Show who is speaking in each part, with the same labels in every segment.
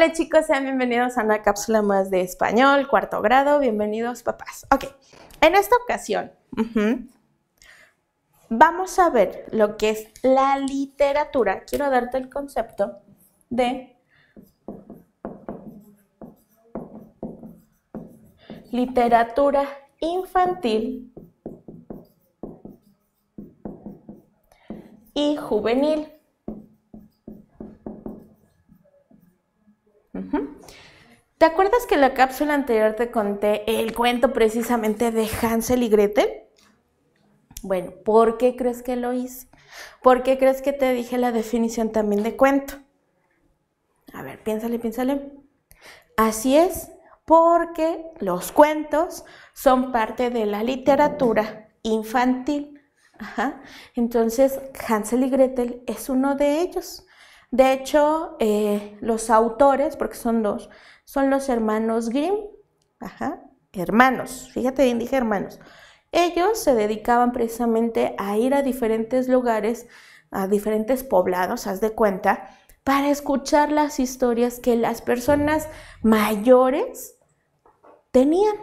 Speaker 1: Hola chicos, sean bienvenidos a una cápsula más de español, cuarto grado. Bienvenidos papás. Ok, en esta ocasión vamos a ver lo que es la literatura. Quiero darte el concepto de literatura infantil y juvenil. ¿Te acuerdas que en la cápsula anterior te conté el cuento precisamente de Hansel y Gretel? Bueno, ¿por qué crees que lo hice? ¿Por qué crees que te dije la definición también de cuento? A ver, piénsale, piénsale. Así es, porque los cuentos son parte de la literatura infantil. Entonces, Hansel y Gretel es uno de ellos. De hecho, eh, los autores, porque son dos, son los hermanos Grimm. Ajá, hermanos, fíjate bien, dije hermanos. Ellos se dedicaban precisamente a ir a diferentes lugares, a diferentes poblados, haz de cuenta, para escuchar las historias que las personas mayores tenían.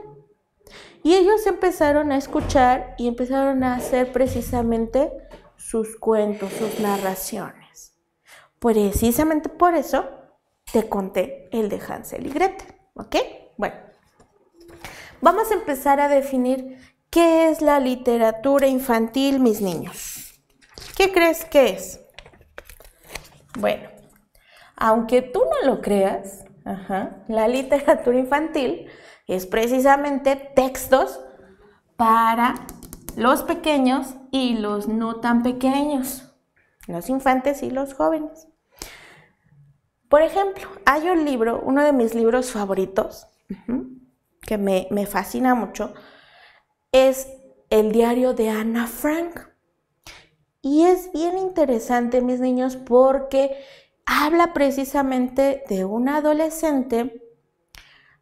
Speaker 1: Y ellos empezaron a escuchar y empezaron a hacer precisamente sus cuentos, sus narraciones. Precisamente por eso te conté el de Hansel y Gretel, ¿ok? Bueno, vamos a empezar a definir qué es la literatura infantil, mis niños. ¿Qué crees que es? Bueno, aunque tú no lo creas, la literatura infantil es precisamente textos para los pequeños y los no tan pequeños, los infantes y los jóvenes. Por ejemplo, hay un libro, uno de mis libros favoritos, que me, me fascina mucho, es el diario de Ana Frank. Y es bien interesante, mis niños, porque habla precisamente de un adolescente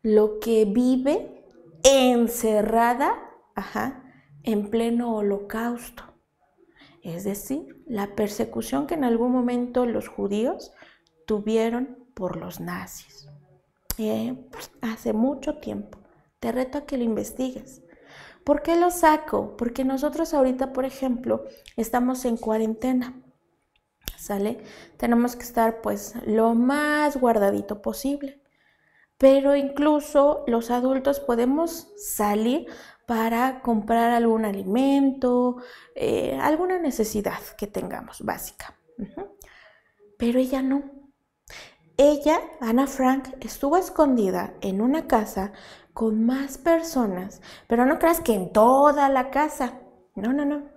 Speaker 1: lo que vive encerrada ajá, en pleno holocausto. Es decir, la persecución que en algún momento los judíos tuvieron por los nazis. Eh, hace mucho tiempo. Te reto a que lo investigues. ¿Por qué lo saco? Porque nosotros ahorita, por ejemplo, estamos en cuarentena. ¿Sale? Tenemos que estar pues lo más guardadito posible. Pero incluso los adultos podemos salir para comprar algún alimento, eh, alguna necesidad que tengamos básica. Pero ella no. Ella, Ana Frank, estuvo escondida en una casa con más personas, pero no creas que en toda la casa. No, no, no.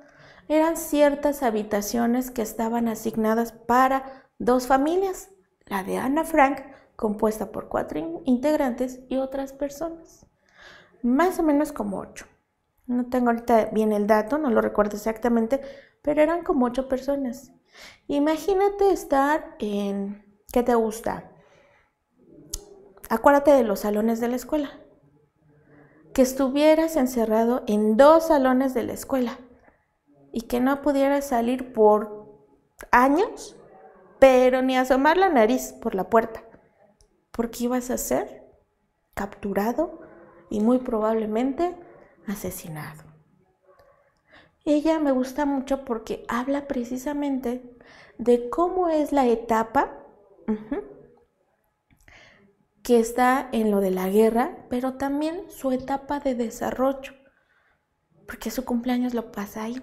Speaker 1: Eran ciertas habitaciones que estaban asignadas para dos familias, la de Ana Frank, compuesta por cuatro integrantes, y otras personas. Más o menos como ocho. No tengo ahorita bien el dato, no lo recuerdo exactamente, pero eran como ocho personas. Imagínate estar en ¿Qué te gusta? Acuérdate de los salones de la escuela. Que estuvieras encerrado en dos salones de la escuela y que no pudieras salir por años, pero ni asomar la nariz por la puerta, porque ibas a ser capturado y muy probablemente asesinado. Ella me gusta mucho porque habla precisamente de cómo es la etapa que está en lo de la guerra, pero también su etapa de desarrollo, porque su cumpleaños lo pasa ahí.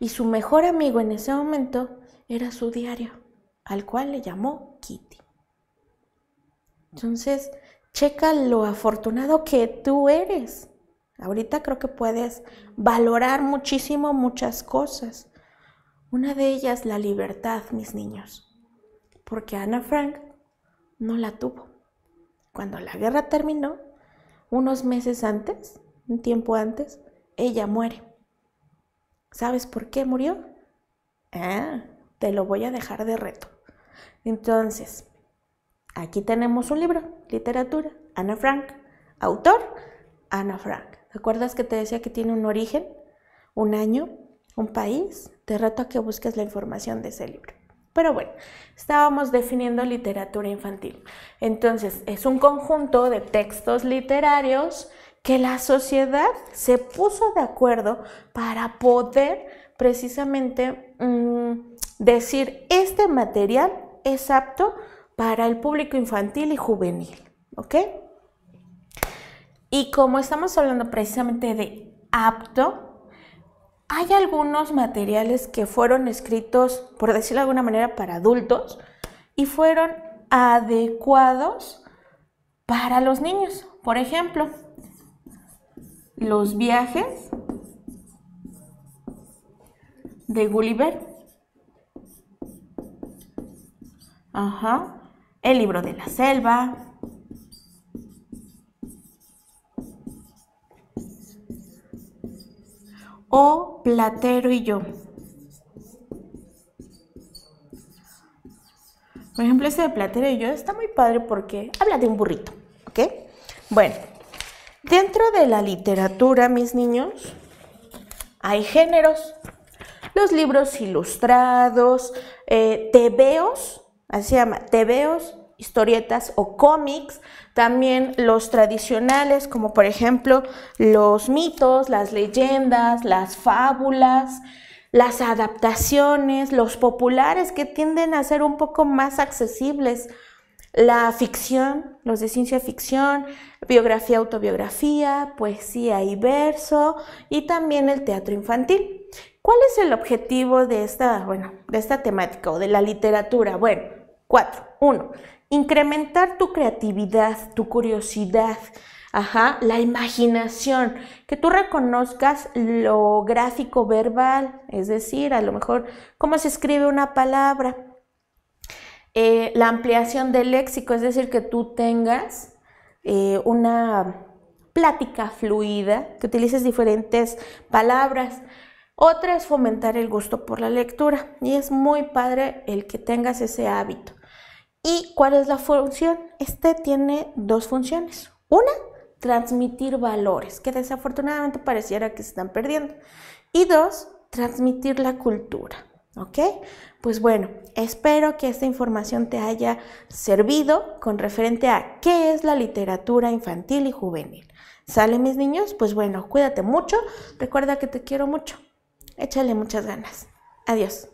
Speaker 1: Y su mejor amigo en ese momento era su diario, al cual le llamó Kitty. Entonces, checa lo afortunado que tú eres. Ahorita creo que puedes valorar muchísimo muchas cosas. Una de ellas, la libertad, mis niños porque Ana Frank no la tuvo. Cuando la guerra terminó, unos meses antes, un tiempo antes, ella muere. ¿Sabes por qué murió? Ah, te lo voy a dejar de reto. Entonces, aquí tenemos un libro, literatura, Ana Frank, autor, Ana Frank. ¿Te acuerdas que te decía que tiene un origen, un año, un país? Te reto a que busques la información de ese libro. Pero bueno, estábamos definiendo literatura infantil. Entonces, es un conjunto de textos literarios que la sociedad se puso de acuerdo para poder precisamente mm, decir, este material es apto para el público infantil y juvenil, ¿ok? Y como estamos hablando precisamente de apto, hay algunos materiales que fueron escritos, por decirlo de alguna manera, para adultos y fueron adecuados para los niños. Por ejemplo, los viajes de Gulliver. Ajá. El libro de la selva. O Platero y yo. Por ejemplo, ese de Platero y yo está muy padre porque habla de un burrito, ¿ok? Bueno, dentro de la literatura, mis niños, hay géneros. Los libros ilustrados, eh, tebeos, así se llama, tebeos, historietas o cómics, también los tradicionales, como por ejemplo los mitos, las leyendas, las fábulas, las adaptaciones, los populares que tienden a ser un poco más accesibles, la ficción, los de ciencia ficción, biografía, autobiografía, poesía y verso, y también el teatro infantil. ¿Cuál es el objetivo de esta, bueno, de esta temática o de la literatura? Bueno, cuatro. Uno, incrementar tu creatividad, tu curiosidad, Ajá, la imaginación, que tú reconozcas lo gráfico verbal, es decir, a lo mejor cómo se escribe una palabra. Eh, la ampliación del léxico, es decir, que tú tengas eh, una plática fluida, que utilices diferentes palabras. Otra es fomentar el gusto por la lectura y es muy padre el que tengas ese hábito. ¿Y cuál es la función? Este tiene dos funciones. Una, transmitir valores, que desafortunadamente pareciera que se están perdiendo. Y dos, transmitir la cultura. ¿Ok? Pues bueno, espero que esta información te haya servido con referente a qué es la literatura infantil y juvenil. ¿Sale mis niños? Pues bueno, cuídate mucho. Recuerda que te quiero mucho. Échale muchas ganas. Adiós.